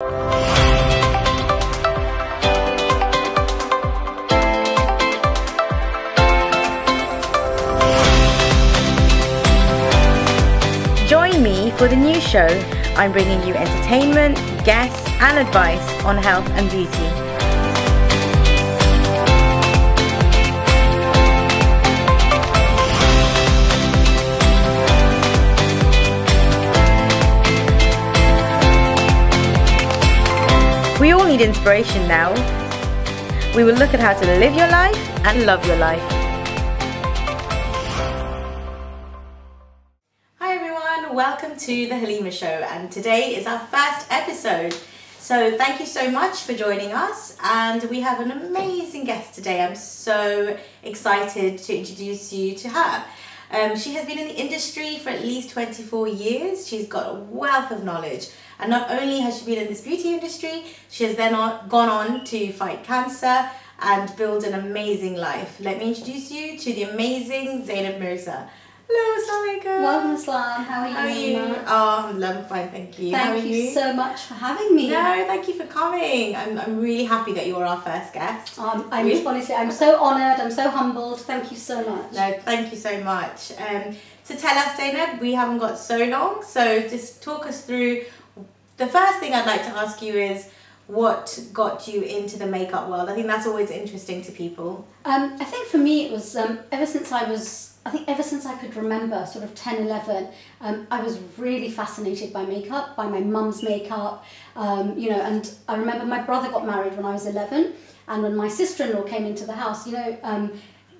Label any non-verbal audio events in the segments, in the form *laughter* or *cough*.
Join me for the new show. I'm bringing you entertainment, guests, and advice on health and beauty. Need inspiration now. We will look at how to live your life and love your life. Hi everyone, welcome to the Halimah Show, and today is our first episode. So, thank you so much for joining us, and we have an amazing guest today. I'm so excited to introduce you to her. Um, she has been in the industry for at least 24 years. She's got a wealth of knowledge. And not only has she been in this beauty industry, she has then gone on to fight cancer and build an amazing life. Let me introduce you to the amazing Zaynab Mirza. Hello, Assalamualaikum. Welcome, Islam. How are you? How are you? Nima? Oh, I'm loving fine, thank you. How Thank are you, so much for having me. No, thank you for coming. I'm, I'm really happy that you're our first guest. Um, I'm Really? honestly, I'm so honoured. I'm so humbled. Thank you so much. No, thank you so much. Um, to tell us, Zaynab, we haven't got so long, so just talk us through. The first thing I'd like to ask you is what got you into the makeup world? I think that's always interesting to people. Um, I think for me it was um, ever since I was, I think ever since I could remember, sort of 10, 11, um, I was really fascinated by makeup, by my mum's makeup, um, you know, and I remember my brother got married when I was 11, and when my sister-in-law came into the house, you know, um,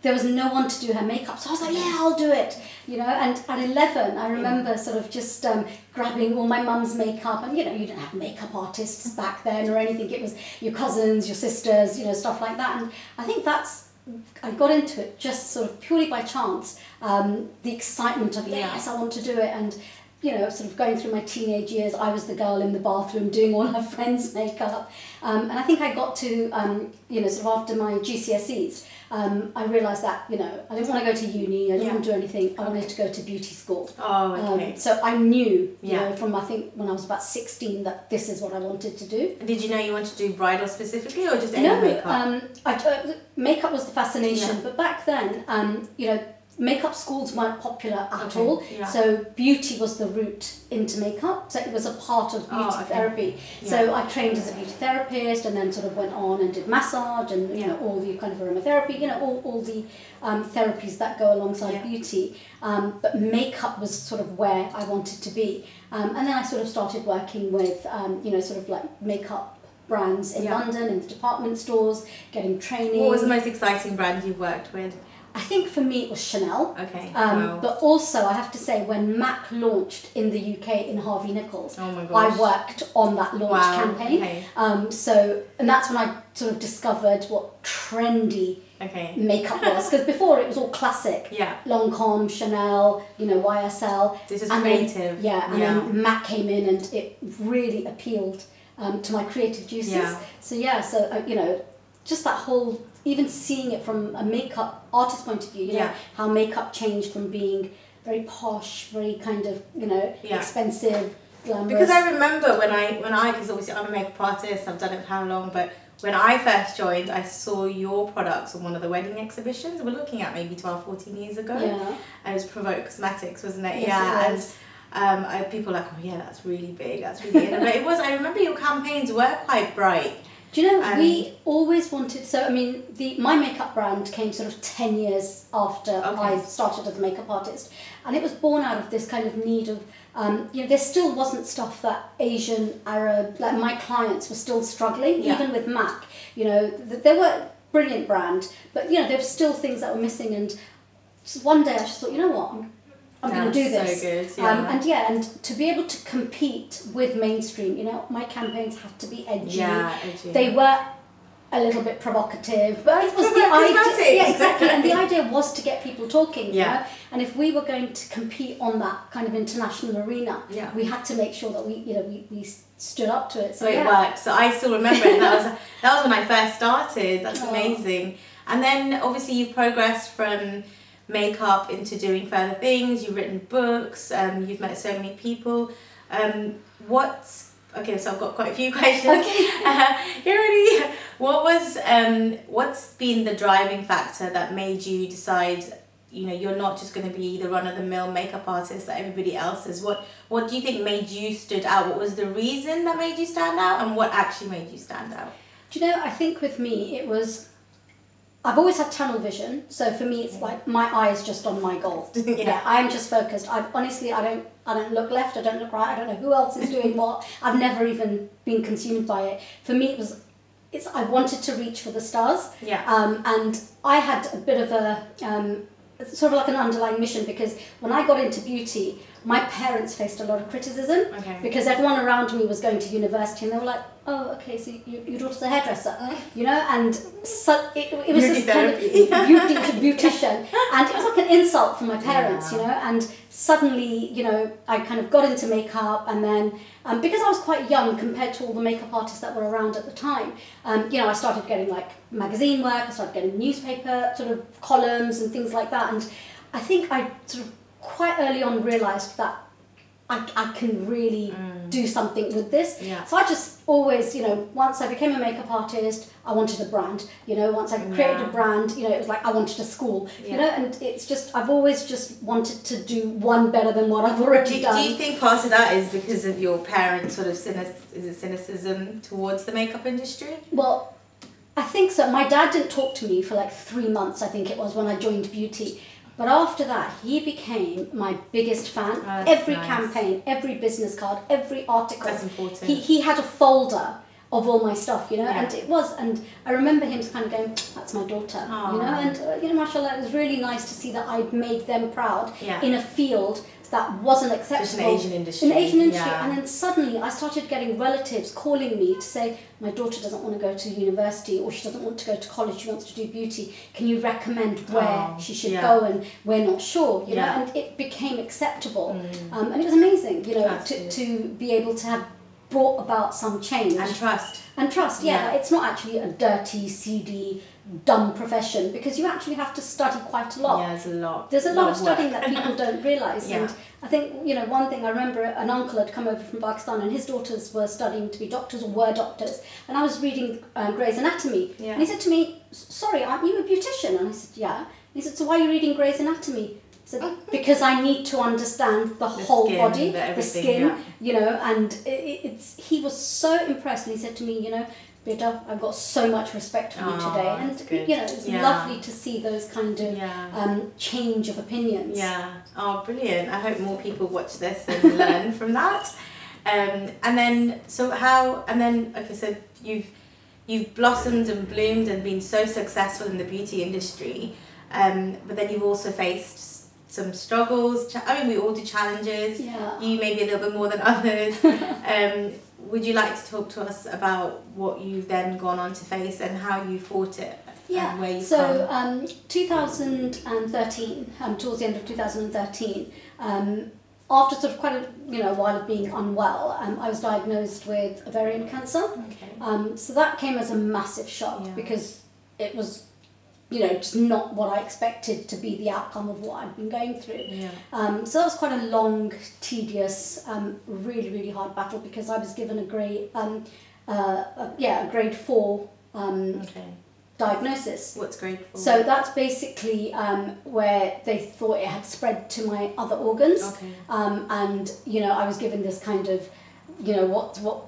there was no one to do her makeup, so I was like, yeah, I'll do it, you know, and at 11, I remember sort of just um, grabbing all my mum's makeup, and you know, you didn't have makeup artists back then or anything, it was your cousins, your sisters, you know, stuff like that, and I think that's I got into it just sort of purely by chance. Um, the excitement of yes, I want to do it, and you know, sort of going through my teenage years, I was the girl in the bathroom doing all her *laughs* friends' makeup, um, and I think I got to um, you know, sort of after my GCSEs. Um, I realised that you know I didn't want to go to uni. I didn't Yeah. want to do anything. I wanted to go to beauty school. Oh, okay. Um, so I knew, you Yeah. know, from I think when I was about sixteen that this is what I wanted to do. Did you know you wanted to do bridal specifically or just any No, makeup? um, uh, makeup was the fascination, Yeah. but back then, um, you know, makeup schools weren't popular at Okay, all. yeah. So beauty was the route into makeup. So it was a part of beauty Oh, okay. therapy. Yeah. So I trained as a beauty therapist, and then sort of went on and did massage and you Yeah. know all the kind of aromatherapy, you know all, all the um, therapies that go alongside beauty. Um, but makeup was sort of where I wanted to be, um, and then I sort of started working with um, you know sort of like makeup brands in. London in the department stores, getting training. what was the most exciting brand you worked with? I think for me it was Chanel. Okay. Um, wow. But also, I have to say, when MAC launched in the UK in Harvey Nichols, Oh my I worked on that launch Wow, campaign. okay. Um, so, and that's when I sort of discovered what trendy Okay. makeup was. Because before it was all classic. Yeah. Lancome, Chanel, you know, YSL. This is And then- creative. yeah, and Yeah. then MAC came in and it really appealed um, to my creative juices. Yeah. So yeah, so uh, you know, just that whole, even seeing it from a makeup artist point of view, you know, Yeah. how makeup changed from being very posh, very kind of, you know, Yeah. expensive, glamorous. Because I remember when I when I because obviously I'm a makeup artist, I've done it for how long, but when I first joined, I saw your products on one of the wedding exhibitions. We're looking at maybe 12, 14 years ago. Yeah. And it was Provoke Cosmetics, wasn't it? Yes, yeah. it and um, I, people were like, oh yeah, that's really big, that's really innovative. it was. I remember your campaigns were quite bright. Do you know And- we always wanted? So I mean, the my makeup brand came sort of ten years after Okay. I started as a makeup artist, and it was born out of this kind of need of, um, you know, there still wasn't stuff that Asian, Arab, like my clients were still struggling, Yeah. even with MAC. You know, th- they were brilliant brand, but you know, there were still things that were missing, and one day I just thought, you know what, I'm, I'm going to do this. so good, Um, yeah. and yeah, and to be able to compete with mainstream, you know, my campaigns had to be edgy. Yeah, edgy. They were a little bit provocative, but it was the idea. Yeah, exactly. And the idea was to get people talking. You Yeah. know? And if we were going to compete on that kind of international arena, Yeah. we had to make sure that we, you know, we, we stood up to it. So, So it yeah. worked. So I still remember it. That was *laughs* that was when I first started. That's Oh. amazing. And then obviously you've progressed from makeup into doing further things. You've written books. Um, you've met so many people. Um, what's okay, so I've got quite a few *laughs* questions. Okay. *laughs* Uh, you're ready. What was um what's been the driving factor that made you decide you know you're not just going to be the run of the mill makeup artist that everybody else is what what do you think made you stood out what was the reason that made you stand out and what actually made you stand out Do you know, I think with me it was I've always had tunnel vision, so for me it's like my eye is just on my goal. *laughs* Yeah. I'm just focused. I've honestly I don't I don't look left, I don't look right, I don't know who else is doing what. *laughs* I've never even been consumed by it. For me it was it's I wanted to reach for the stars. Yeah. Um, and I had a bit of a um, sort of like an underlying mission because when I got into beauty, my parents faced a lot of criticism Okay. because everyone around me was going to university and they were like, "Oh, okay, so you, your daughter's a hairdresser," you know, and so it, it was Beauty this kind of therapy. *laughs* beauty beautician, and it was like an insult from my parents, you know, and suddenly, you know, I kind of got into makeup and then um, because I was quite young compared to all the makeup artists that were around at the time, um, you know, I started getting like magazine work, I started getting newspaper sort of columns and things like that. And I think I sort of quite early on realised that I, I can really mm. do something with this. Yeah. So I just always, you know, once I became a makeup artist, I wanted a brand. You know, once I created Yeah. a brand, you know, it was like I wanted a school. Yeah. You know, and it's just I've always just wanted to do one better than what I've already do, do you think part of that is because of your parents sort of cynic, is it cynicism towards the makeup industry Well, I think so. My dad didn't talk to me for like three months, I think it was, when I joined beauty. But after that, he became my biggest fan. that's every nice. campaign, every business card, every article. That's important. He, he had a folder of all my stuff, you know, Yeah. and it was, and I remember him kind of going, "That's my daughter," you know, and uh, you know, mashallah, it was really nice to see that I'd made them proud Yeah. in a field that wasn't acceptable. An Asian industry, In Asian industry, yeah. and then suddenly I started getting relatives calling me to say, my daughter doesn't want to go to university or she doesn't want to go to college, she wants to do beauty. Can you recommend where Oh, she should yeah. go? And we're not sure, you Yeah. Mm. know, and it became acceptable. Um, and it was amazing, you know, to, to be able to have brought about some change. and trust And trust, yeah, Yeah. it's not actually a dirty, seedy, dumb profession because you actually have to study quite a lot. yeah there's a lot There's a lot of work. studying that people *laughs* don't realise. Yeah. And I think, you know, one thing I remember an uncle had come over from Pakistan and his daughters were studying to be doctors or were doctors. And I was reading um, Grey's Anatomy. Yeah. And he said to me, Sorry, aren't you a beautician? And I said, Yeah. And he said, So why are you reading Grey's Anatomy? Said, because I need to understand the, whole skin, body, the the, skin, yeah. you know, and it, it- it's he was so impressed and he said to me, you know, Beta, I've got so much respect for you Oh, today. And, good. you know, it's Yeah. lovely to see those kind of Yeah. um, change of opinions. Yeah. Oh, brilliant. I hope more people watch this and *laughs* learn from that. Um, and then, so how, and then, okay, so you've, you've blossomed and bloomed and been so successful in the beauty industry, um, but then you've also faced some struggles. I mean, we all do challenges. Yeah. You maybe a little bit more than others. *laughs* um, would you like to talk to us about what you've then gone on to face and how you fought it? Yeah. And where you've so um, 2013, um, towards the end of 2013, um, after sort of quite a you know while of being unwell, um, I was diagnosed with ovarian cancer. Okay. Um, so that came as a massive shock Yeah. because it was, you know, just not what I expected to be the outcome of what I'd been going through. Yeah. Um, so that was quite a long, tedious, um, really, really hard battle because I was given a grade, um, uh, a, yeah, a grade four um, Okay. diagnosis. What's grade four? So that's basically um, where they thought it had spread to my other organs, Okay. um, and you know I was given this kind of, you know what what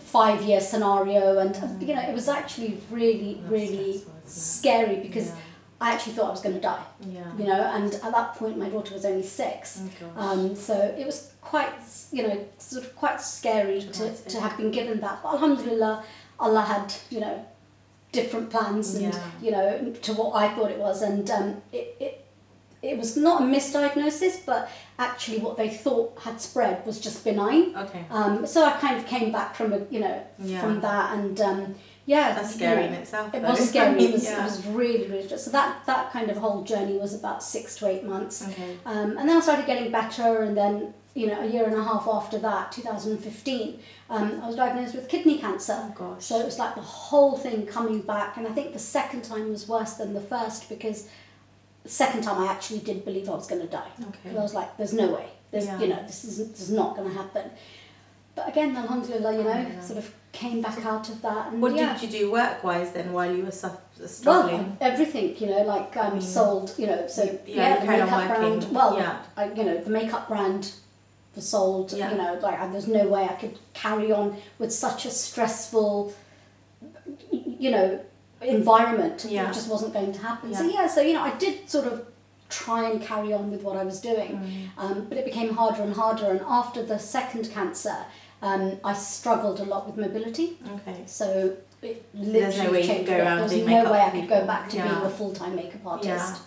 five year scenario, and you know it was actually really That's really stressful? Scary because. I actually thought I was going to die, Yeah. you know, and at that point my daughter was only six. Oh. Um, so it was quite, you know, sort of quite scary to, to have been given that. But Alhamdulillah, Allah had, you know, different plans and, Yeah. you know, to what I thought it was. And um, it, it, it was not a misdiagnosis, but actually what they thought had spread was just benign. okay. Um, so I kind of came back from, a, you know, Yeah. from that and, um, yeah. That's scary know, in itself. it though. was scary. It was, yeah. it was really, really. So that, that kind of whole journey was about six to eight months. Okay. Um, and then I started getting better, and then, you know, a year and a half after that, 2015, um, I was diagnosed with kidney cancer. Oh gosh. So it was like the whole thing coming back, and I think the second time was worse than the first because the second time I actually did believe I was going to die. Okay. Because I was like, there's no way. There's, Yeah. You know, this is, this is not going to happen. but again, alhamdulillah, you know, Yeah. sort of came back out of that. And What yeah. did you do work wise then while you were su- Well, struggling? everything, you know, like um, mean, sold, you know, so yeah, yeah, the makeup brand. Well, yeah. I, you know, the makeup brand was sold. Yeah. You know, like there's no way I could carry on with such a stressful, you know, environment. Yeah. It just wasn't going to happen. Yeah. So Yeah. yeah, so you know, I did sort of try and carry on with what I was doing, Mm. um, but it became harder and harder. And after the second cancer, um, I struggled a lot with mobility. okay. So it There's no way changed. go around There's no way I could go back to Yeah. being a full time makeup artist. Yeah.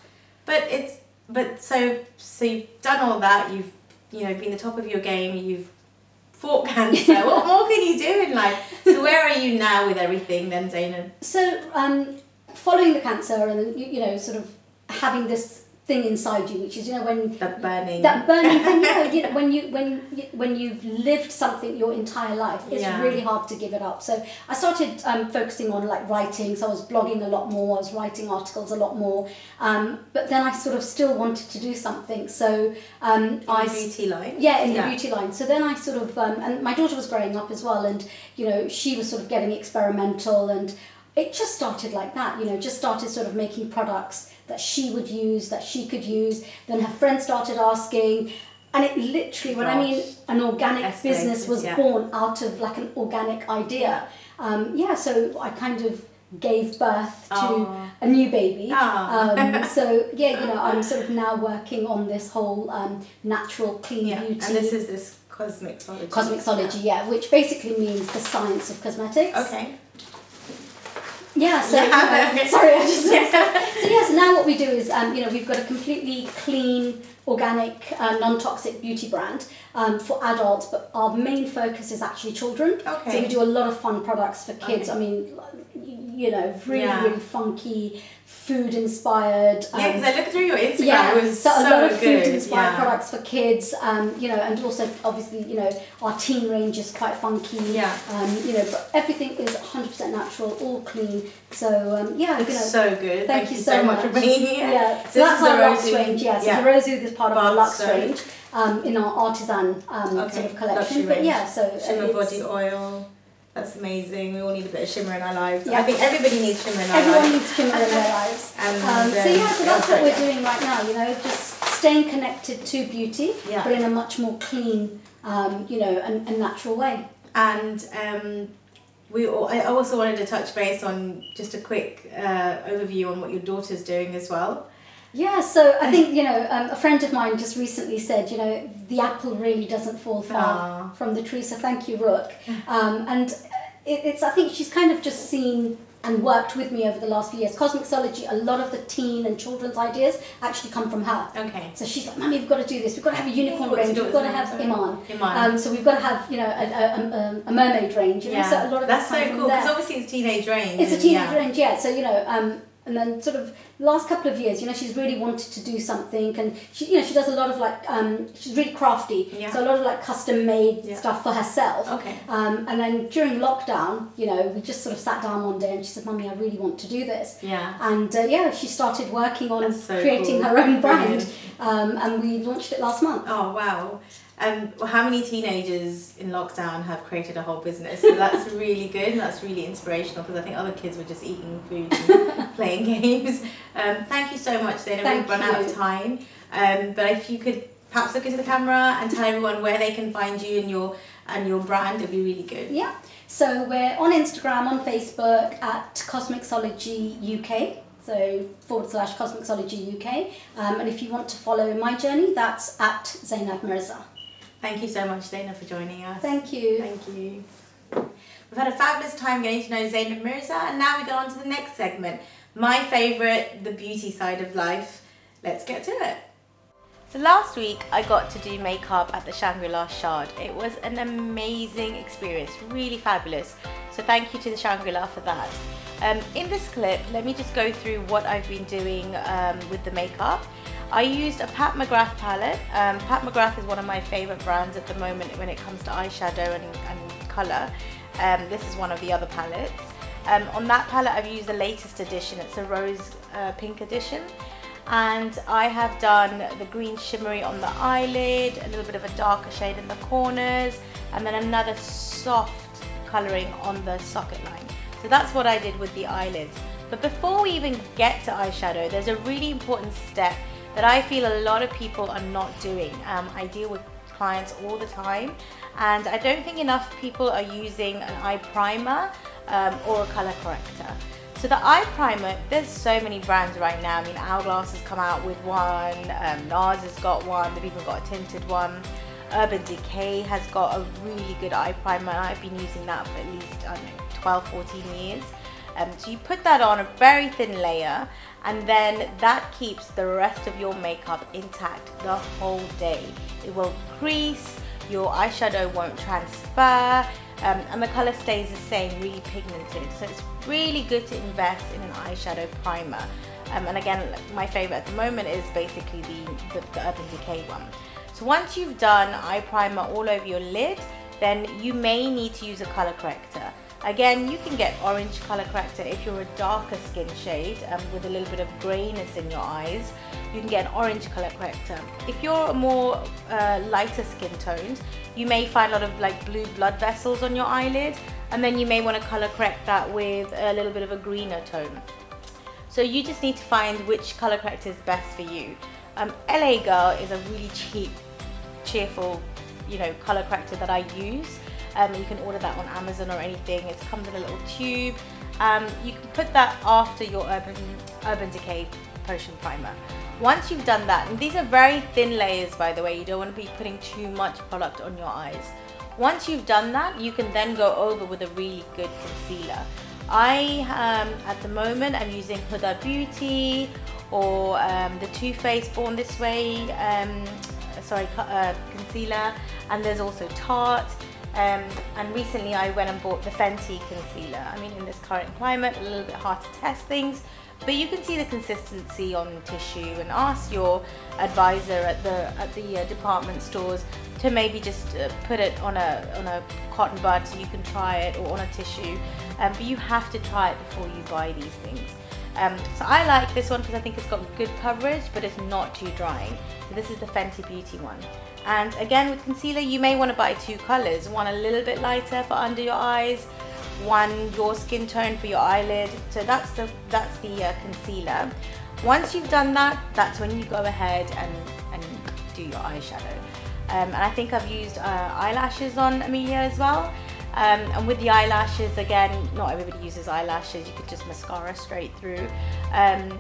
But it's but so so you've done all that. You've you know been the top of your game. You've fought *laughs* cancer. what *laughs* more can you do in life? So where are you now with everything then, Zaynab? So um, following the cancer and you know sort of having this thing inside you, which is you know when That burning. that burning thing, you know, *laughs* you know, when you when you, when you've lived something your entire life, it's Yeah. really hard to give it up. So I started um, focusing on like writing. So I was blogging a lot more. I was writing articles a lot more. Um, but then I sort of still wanted to do something. So um, I beauty line. yeah, in the beauty line. So then I sort of, um, and my daughter was growing up as well, and you know, she was sort of getting experimental, and it just started like that. You know, just started sort of making products that she would use, that she could use. Then her friends started asking, and it literally, when I mean an organic Escalated, business was yeah. born out of like an organic idea. Um, yeah, so I kind of gave birth to Aw. a new baby. Um, *laughs* so yeah, you know, I'm sort of now working on this whole um, natural, clean Yeah. beauty. And this is this cosmixology. Cosmixology, yeah, which basically means the science of cosmetics. Okay. Yeah, so Yeah. uh, *laughs* sorry, I just so yeah, so now what we do is um, you know we've got a completely clean, organic, uh, non-toxic beauty brand um, for adults, but our main focus is actually children. Okay. So we do a lot of fun products for kids. Okay. I mean, you know, really Yeah. really funky, food inspired. Yeah, because I looked through your Instagram. Yeah, so, so, a lot of good. food inspired yeah. products for kids, um, you know, and also obviously, you know, our teen range is quite funky. Yeah. Um, you know, but everything is 100% natural, all clean. So um, yeah, you know. It's so good. Thank, you so, much for being here. Yeah, so This that's is the our Lux range. Yeah, so yeah. the Rosu is part of our Lux range um, in our artisan um, Okay, sort of collection. luxury But range. yeah, so Shimmer body oil. That's amazing. We all need a bit of shimmer in our lives. Yeah. I think everybody needs shimmer in our lives. Everyone lives. needs shimmer in their lives. *laughs* And, Um, so um, yeah, so that's what we're doing right now. You know, just staying connected to beauty, Yeah. but in a much more clean, um, you know, and, and natural way. And um, we all, I also wanted to touch base on just a quick uh, overview on what your daughter's doing as well. Yeah, so I think you know um, a friend of mine just recently said you know the apple really doesn't fall far Aw. from the tree. So thank you, Rook. Um, and it, it's I think she's kind of just seen and worked with me over the last few years. Cosmixology, a lot of the teen and children's ideas actually come from her. Okay. So she's like, Mummy, we've got to do this. We've got to have a unicorn What's range. We've got to have? Iman. Iman. Um, so we've got to have you know a, a, a, a mermaid range. You know? yeah. So a lot of That's so cool because obviously it's teenage range. It's a teenage yeah. range, yeah. So you know, um, and then sort of last couple of years, you know, she's really wanted to do something, and she, you know, she does a lot of like, um, she's really crafty. Yeah. So a lot of like custom made Yeah. stuff for herself. Okay. Um, and then during lockdown, you know, we just sort of sat down one day and she said, "Mummy, I really want to do this." Yeah. And uh, yeah, she started working on so creating cool. her own brand, um, and we launched it last month. Oh wow. Um, well, how many teenagers in lockdown have created a whole business? So that's *laughs* really good. and That's really inspirational because I think other kids were just eating food and *laughs* playing games. Um, thank you so much. Thank We've run out of time. Um, but if you could perhaps look into the camera and tell everyone where they can find you and your and your brand, it'd be really good. Yeah. So we're on Instagram, on Facebook at Cosmixology UK. So forward slash Cosmixology UK. Um, and if you want to follow my journey, that's at Zaynab Mirza. Thank you so much, Zaynab, for joining us. Thank you. Thank you. We've had a fabulous time getting to know Zaynab Mirza, and now we go on to the next segment. My favourite, the beauty side of life. Let's get to it. So last week I got to do makeup at the Shangri-La Shard. It was an amazing experience, really fabulous. So thank you to the Shangri-La for that. Um, in this clip, let me just go through what I've been doing um, with the makeup. I used a Pat McGrath palette. Um, Pat McGrath is one of my favourite brands at the moment when it comes to eyeshadow and, and colour. Um, this is one of the other palettes. Um, on that palette I've used the latest edition, it's a rose uh, pink edition. and I have done the green shimmery on the eyelid, a little bit of a darker shade in the corners, and then another soft colouring on the socket line. So that's what I did with the eyelids. But before we even get to eyeshadow, there's a really important step that I feel a lot of people are not doing. Um, I deal with clients all the time and I don't think enough people are using an eye primer um, or a color corrector. So the eye primer, there's so many brands right now. I mean, Hourglass has come out with one, um, NARS has got one, they've even got a tinted one. Urban Decay has got a really good eye primer I've been using that for at least, I don't know, 12, 14 years. Um, so you put that on a very thin layer and then that keeps the rest of your makeup intact the whole day. It will crease, your eyeshadow won't transfer, um, and the color stays the same, really pigmented. So it's really good to invest in an eyeshadow primer. Um, and again, my favorite at the moment is basically the, the, the Urban Decay one. So once you've done eye primer all over your lid, then you may need to use a color corrector. Again, you can get orange color corrector if you're a darker skin shade um, with a little bit of grayness in your eyes. You can get an orange color corrector. If you're more uh, lighter skin toned, you may find a lot of like blue blood vessels on your eyelid and then you may want to color correct that with a little bit of a greener tone. So you just need to find which color corrector is best for you. Um, LA Girl is a really cheap, cheerful, you know, color corrector that I use. Um, you can order that on Amazon or anything. It comes in a little tube. Um, you can put that after your Urban, Urban Decay Potion Primer. Once you've done that, and these are very thin layers by the way, you don't want to be putting too much product on your eyes. Once you've done that, you can then go over with a really good concealer. I, um, at the moment, I'm using Huda Beauty or um, the Too Faced Born This Way um, sorry, uh, concealer and there's also Tarte um, and recently I went and bought the Fenty concealer. I mean in this current climate a little bit hard to test things but you can see the consistency on tissue and ask your advisor at the at the uh, department stores to maybe just uh, put it on a on a cotton bud so you can try it or on a tissue um, but you have to try it before you buy these things um, so I like this one because I think it's got good coverage but it's not too drying so this is the Fenty Beauty one. And again with concealer you may want to buy two colors one a little bit lighter for under your eyes one your skin tone for your eyelid. So that's the that's the uh, concealer. Once you've done that that's when you go ahead and and do your eyeshadow. Um, and I think I've used uh, eyelashes on Amelia as well um, and with the eyelashes again not everybody uses eyelashes. You could just mascara straight through. Um,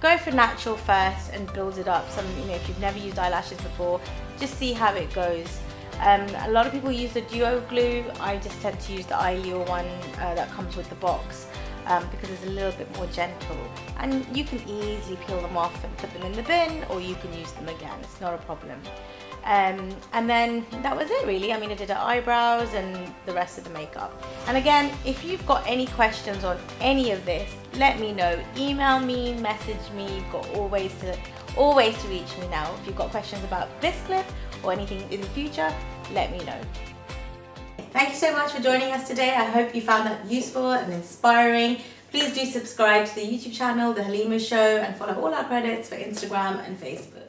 go for natural first and build it up. Some you know if you've never used eyelashes before just see how it goes. Um, a lot of people use the duo glue. I just tend to use the Eyelure one uh, that comes with the box um, because it's a little bit more gentle. And you can easily peel them off and put them in the bin or you can use them again. It's not a problem um, and then that was it really. I mean, I did her eyebrows and the rest of the makeup. And again, if you've got any questions on any of this, let me know. Email me, message me. You've got always to always to reach me now. If you've got questions about this clip or anything in the future, let me know. Thank you so much for joining us today. I hope you found that useful and inspiring. Please do subscribe to the YouTube channel, The Halimah Show, and follow all our credits for Instagram and Facebook.